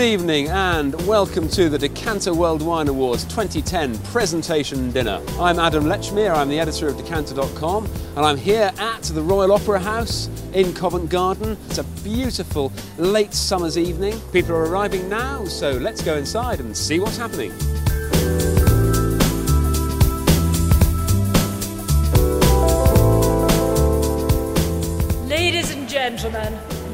evening and welcome to the Decanter World Wine Awards 2010 presentation dinner. I'm Adam Lechmere, I'm the editor of Decanter.com and I'm here at the Royal Opera House in Covent Garden. It's a beautiful late summer's evening. People are arriving now, so let's go inside and see what's happening.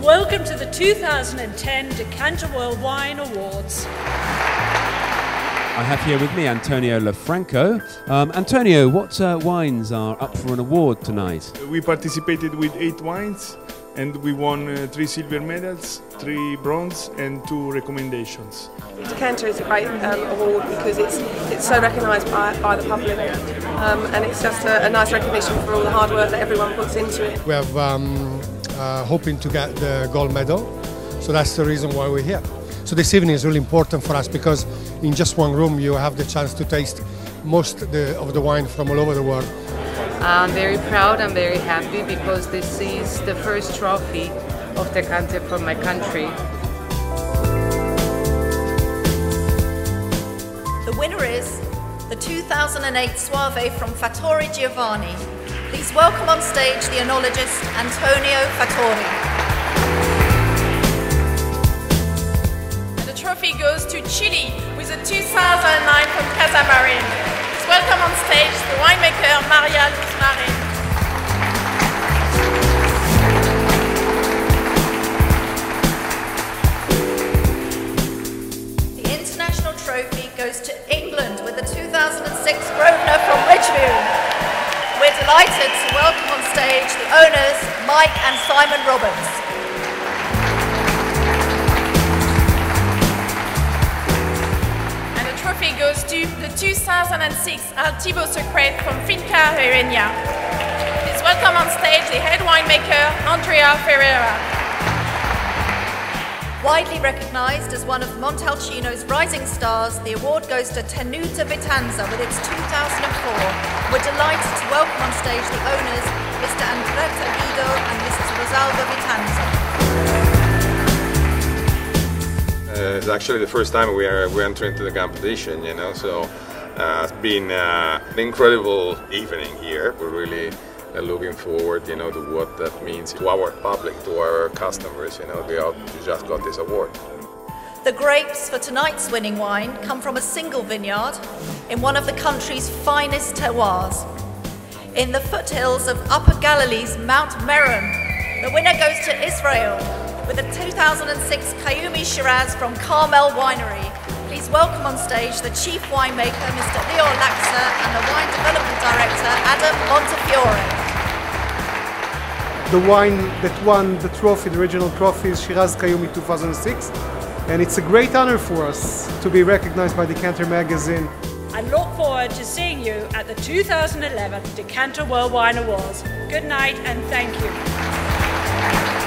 Welcome to the 2010 Decanter World Wine Awards. I have here with me Antonio Lafranco. Um, Antonio, what uh, wines are up for an award tonight? We participated with eight wines and we won uh, three silver medals, three bronze, and two recommendations. Decanter is a great um, award because it's it's so recognised by, by the public, um, and it's just a, a, nice recognition for all the hard work that everyone puts into it. We have um, uh, hoping to get the gold medal, so that's the reason why we're here. So this evening is really important for us because in just one room you have the chance to taste most the, of the wine from all over the world. I'm very proud, I'm very happy because this is the first trophy of the country for my country. The winner is the 2008 Soave from Fattori Giovanni. Please welcome on stage the enologist Antonio Fattori. And the trophy goes to Chile with the 2009 from Casa Marin welcome on stage the winemaker Maria Marin. The international trophy goes to England with the 2006 Grosvenor from Ridgeview. We're delighted to welcome on stage the owners, Mike and Simon Roberts. To the 2006 Altivo Secret from Finca Hereña. Please welcome on stage the head winemaker, Andrea Ferreira. Widely recognised as one of Montalcino's rising stars, the award goes to Tenuta Vitanza with its 2004. We're delighted to welcome on stage the owners, Mr. Andretta Guido and Mrs. Rosalba Vitanza. It's actually the first time we are we enter into the competition, you know. So uh, it's been uh, an incredible evening here. We're really uh, looking forward, you know, to what that means to our public, to our customers. You know, we just got this award. The grapes for tonight's winning wine come from a single vineyard in one of the country's finest terroirs. In the foothills of Upper Galilee's Mount Meron, the winner goes to Israel with the 2006 Kayoumi Shiraz from Carmel Winery. Please welcome on stage the Chief Winemaker, Mr. Lior Lacser, and the Wine Development Director, Adam Montefiore. The wine that won the trophy, the original trophy, is Shiraz Kayoumi 2006. And it's a great honor for us to be recognized by Decanter Magazine. I look forward to seeing you at the 2011 Decanter World Wine Awards. Good night and thank you.